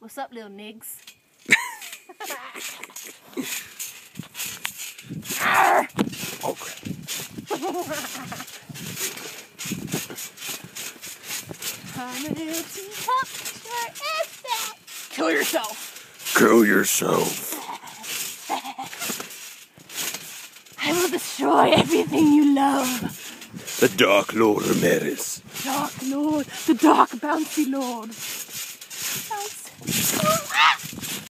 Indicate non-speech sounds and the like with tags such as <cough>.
What's up, little nigs? Oh crap. Kill yourself. Kill yourself. I will destroy everything you love. The Dark Lord Rhemeris. Dark Lord, the dark bouncy lord. Bounce. <laughs>